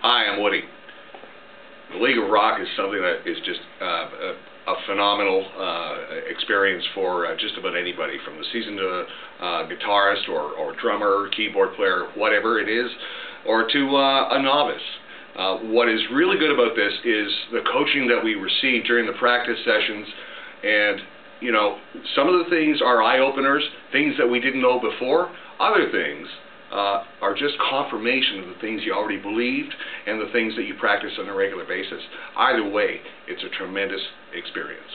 Hi, I'm Woody. The League of Rock is something that is just uh, a, a, phenomenal uh, experience for uh, just about anybody, from the seasoned uh, guitarist or, or, drummer, keyboard player, whatever it is, or to uh, a novice. Uh, what is really good about this is the coaching that we receive during the practice sessions and you know, some of the things are eye-openers, things that we didn't know before. Other things uh, are just confirmation of the things you already believed and the things that you practice on a regular basis. Either way, it's a tremendous experience.